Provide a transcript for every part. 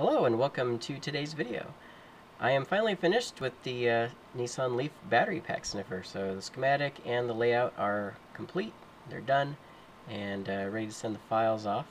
Hello and welcome to today's video. I am finally finished with the uh, Nissan Leaf battery pack sniffer. So the schematic and the layout are complete, they're done, and uh, ready to send the files off.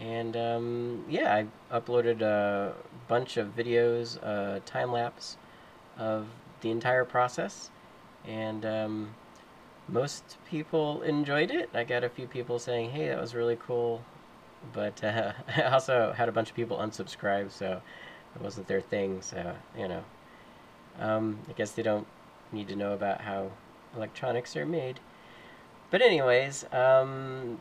And um, yeah, I uploaded a bunch of videos, uh, time-lapse of the entire process, and um, most people enjoyed it. I got a few people saying, hey, that was really cool, but uh, I also had a bunch of people unsubscribe, so it wasn't their thing, so, you know. Um, I guess they don't need to know about how electronics are made. But anyways, um,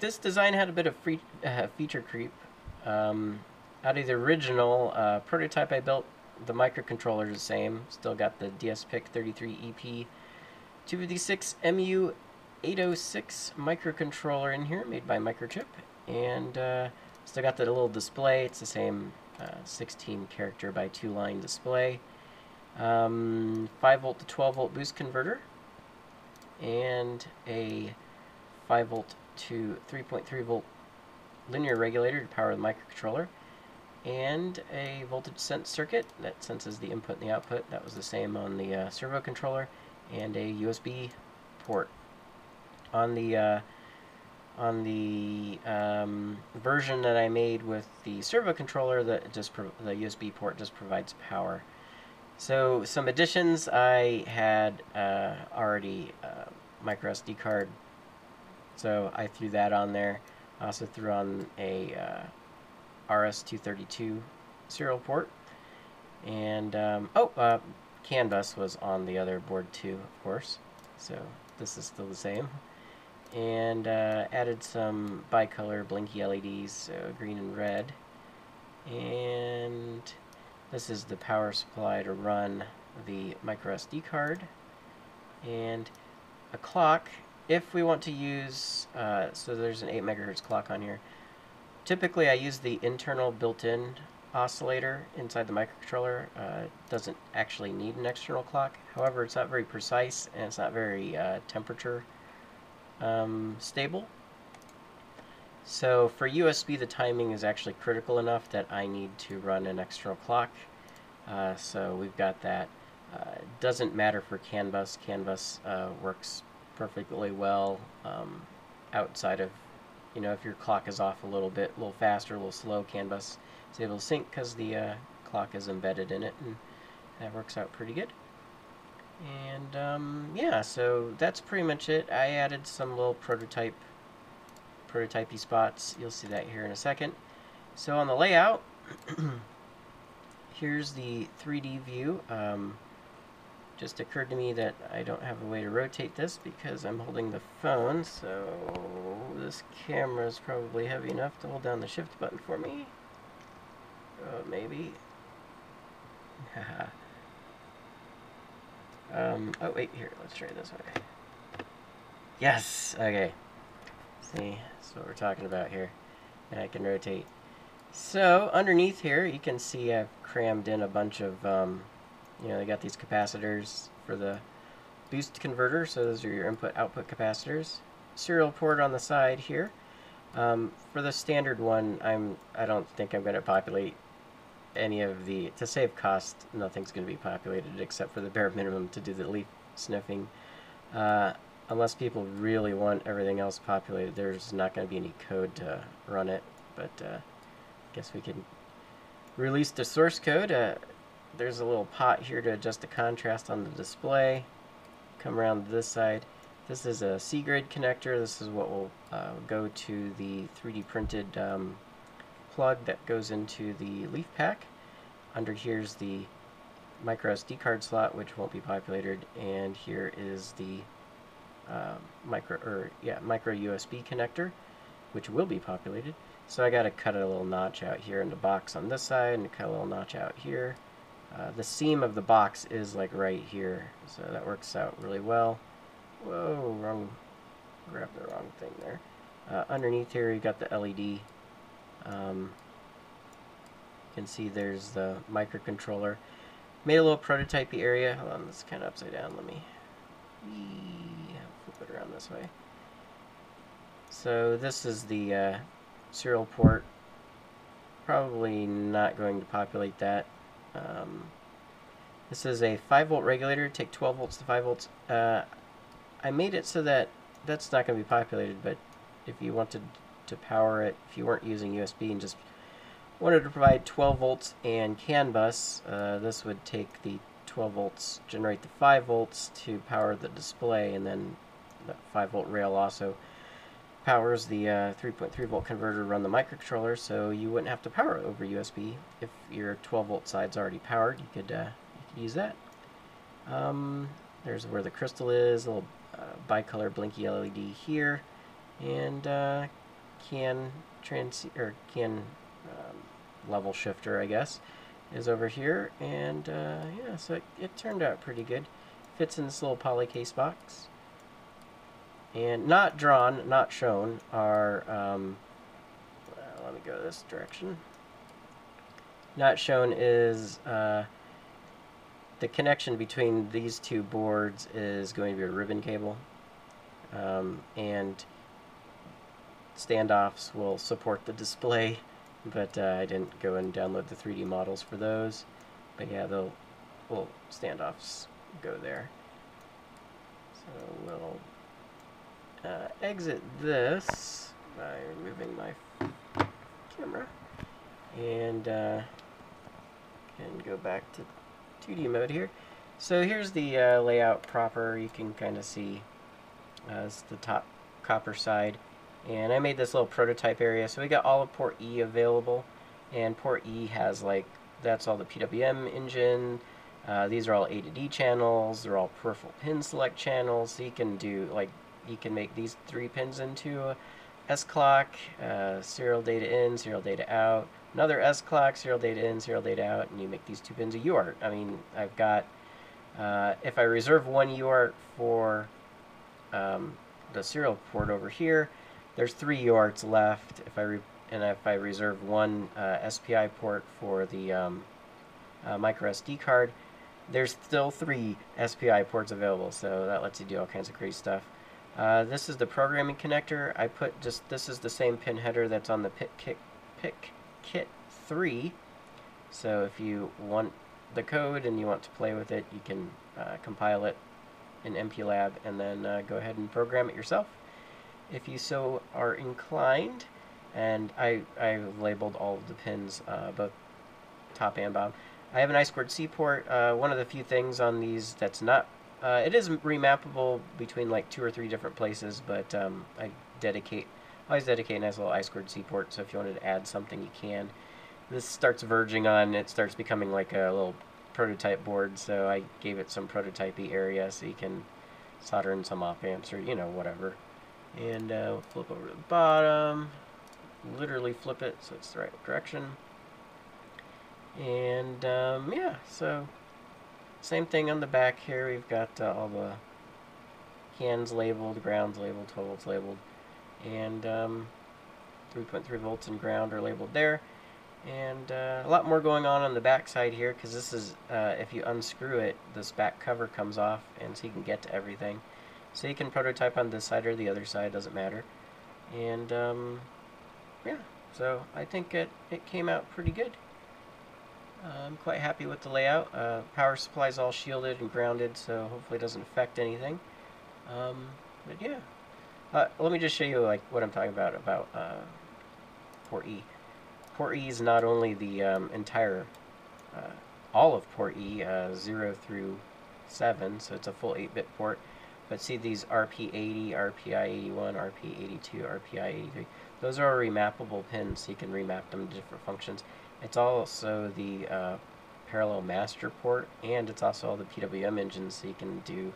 this design had a bit of free, uh, feature creep. Um, out of the original uh, prototype I built, the microcontroller is the same. Still got the DSPIC 33EP 256 MU806 microcontroller in here, made by Microchip. And uh, still got the little display. It's the same uh, 16 character by 2 line display. Um, 5 volt to 12 volt boost converter. And a 5 volt to 3.3 volt linear regulator to power the microcontroller and a voltage sense circuit that senses the input and the output. That was the same on the uh, servo controller and a USB port. On the uh, on the um, version that I made with the servo controller, the just the USB port just provides power. So some additions I had uh, already uh, micro SD card, so I threw that on there. I also threw on a uh, RS232 serial port, and um, oh, uh, CAN bus was on the other board too, of course. So this is still the same. And uh, added some bicolor blinky LEDs, so green and red. And this is the power supply to run the micro SD card. And a clock, if we want to use, uh, so there's an 8 megahertz clock on here. Typically I use the internal built-in oscillator inside the microcontroller uh, doesn't actually need an external clock. However, it's not very precise and it's not very uh, temperature um, stable. So for USB, the timing is actually critical enough that I need to run an external clock. Uh, so we've got that. Uh, doesn't matter for CAN bus. CAN bus uh, works perfectly well um, outside of, you know, if your clock is off a little bit, a little faster, a little slow, CAN bus is able to sync because the uh, clock is embedded in it, and that works out pretty good. And um, yeah, so that's pretty much it. I added some little prototype, prototypey spots. You'll see that here in a second. So on the layout, here's the 3D view. Um, just occurred to me that I don't have a way to rotate this because I'm holding the phone, so this camera is probably heavy enough to hold down the shift button for me. Uh, maybe. um, oh wait, here, let's try this way. Yes! Okay. See, that's what we're talking about here. And I can rotate. So, underneath here, you can see I've crammed in a bunch of, um, you know, they got these capacitors for the boost converter, so those are your input-output capacitors. Serial port on the side here. Um, for the standard one, I'm I don't think I'm going to populate any of the, to save cost, nothing's going to be populated except for the bare minimum to do the leaf sniffing. Uh, unless people really want everything else populated, there's not going to be any code to run it, but uh, I guess we can release the source code. Uh, there's a little pot here to adjust the contrast on the display. Come around to this side. This is a C-Grid connector. This is what will uh, go to the 3D printed um, plug that goes into the leaf pack. Under here is the micro SD card slot, which won't be populated, and here is the uh, micro or yeah micro USB connector, which will be populated. So I got to cut a little notch out here in the box on this side, and cut a little notch out here. Uh, the seam of the box is like right here, so that works out really well. Whoa, wrong, grabbed the wrong thing there. Uh, underneath here you got the LED um, you can see there's the microcontroller. Made a little prototypey area. Hold on, this is kind of upside down. Let me flip it around this way. So this is the uh, serial port probably not going to populate that. Um, this is a 5 volt regulator, take 12 volts to 5 volts. Uh, I made it so that that's not going to be populated, but if you wanted to power it, if you weren't using USB and just wanted to provide 12 volts and CAN bus, uh, this would take the 12 volts, generate the 5 volts to power the display, and then the 5 volt rail also powers the 3.3 uh, volt converter to run the microcontroller, so you wouldn't have to power it over USB. If your 12 volt side's already powered, you could, uh, you could use that. Um, there's where the crystal is, a little uh, bicolor blinky LED here, and uh, CAN trans or CAN um, level shifter, I guess, is over here. And uh, yeah, so it, it turned out pretty good. Fits in this little poly case box. And not drawn, not shown, are, um, well, let me go this direction. Not shown is uh, the connection between these two boards is going to be a ribbon cable. Um, and standoffs will support the display, but uh, I didn't go and download the 3D models for those. But yeah, they'll, well, standoffs go there. So we'll uh, exit this by removing my camera and uh, and go back to 2D mode here. So here's the uh, layout proper. You can kind of see as the top copper side. And I made this little prototype area. So we got all of port E available. And port E has like, that's all the PWM engine. Uh, these are all A to D channels. They're all peripheral pin select channels. So you can do like, you can make these three pins into a S clock, uh, serial data in, serial data out, another S clock, serial data in, serial data out, and you make these two pins a UART. I mean, I've got, uh, if I reserve one UART for um, the serial port over here, there's three UARTs left. If I and if I reserve one uh, SPI port for the um, uh, micro SD card, there's still three SPI ports available. So that lets you do all kinds of crazy stuff. Uh, this is the programming connector. I put just this is the same pin header that's on the PIC kit, PIC kit 3. So if you want the code and you want to play with it, you can uh, compile it in MPLAB and then uh, go ahead and program it yourself if you so are inclined. And I, I labeled all of the pins, uh, both top and bottom. I have an I2C port. Uh, one of the few things on these that's not, uh, it is remappable between like two or three different places, but um, I dedicate, always dedicate a nice little I2C port, so if you wanted to add something, you can. This starts verging on, it starts becoming like a little prototype board, so I gave it some prototypey area so you can solder in some op amps or, you know, whatever. And uh, flip over to the bottom, literally flip it so it's the right direction. And um, yeah, so same thing on the back here. We've got uh, all the cans labeled, grounds labeled, 12 volts labeled, and 3.3 um, volts and ground are labeled there. And uh, a lot more going on on the back side here because this is, uh, if you unscrew it, this back cover comes off and so you can get to everything. So you can prototype on this side or the other side, doesn't matter. And um, yeah, so I think it, it came out pretty good. Uh, I'm quite happy with the layout. Uh, power supply is all shielded and grounded, so hopefully it doesn't affect anything. Um, but yeah, uh, let me just show you like what I'm talking about about uh, port E. Port E is not only the um, entire, uh, all of port E, uh, 0 through 7, so it's a full 8-bit port. But see these RP80, RPI81, RP82, RPI83. Those are remappable pins, so you can remap them to different functions. It's also the uh, parallel master port, and it's also all the PWM engines, so you can do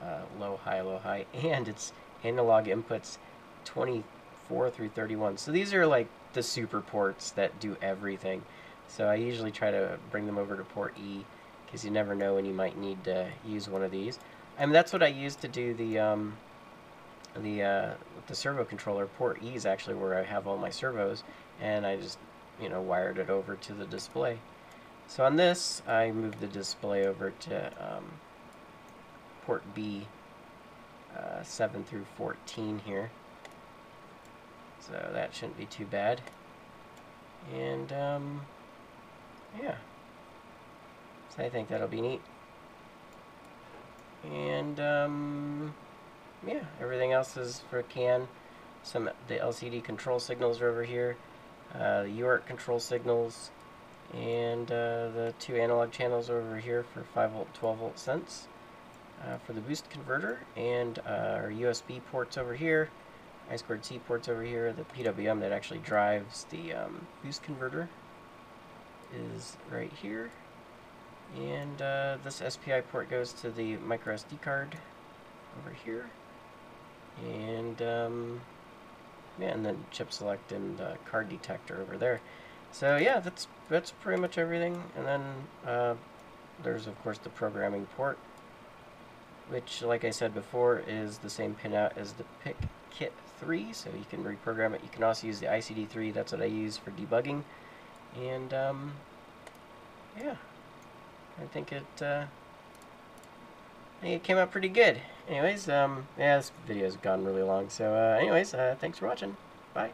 uh, low, high, low, high, and it's analog inputs 24 through 31. So these are like the super ports that do everything. So I usually try to bring them over to port E, because you never know when you might need to use one of these. I mean, that's what I use to do the um, the uh, the servo controller. Port E is actually where I have all my servos, and I just you know wired it over to the display. So on this, I moved the display over to um, port B, uh, 7 through 14 here. So that shouldn't be too bad. And And, um, yeah. So I think that'll be neat. And, um, yeah, everything else is for CAN. Some the LCD control signals are over here. Uh, the UART control signals. And uh, the two analog channels over here for 5 volt, 12 volt sense. Uh, for the boost converter. And uh, our USB ports over here. I squared C ports over here. The PWM that actually drives the um, boost converter is right here. And uh, this SPI port goes to the micro SD card over here. And um, yeah, and then chip select and uh, card detector over there. So yeah, that's that's pretty much everything. And then uh, there's of course the programming port, which, like I said before, is the same pinout as the PIC Kit 3, so you can reprogram it. You can also use the ICD3. That's what I use for debugging. And um, yeah. I think it, uh, I think it came out pretty good. Anyways, um, yeah, this video's gone really long. So, uh, anyways, uh, thanks for watching. Bye.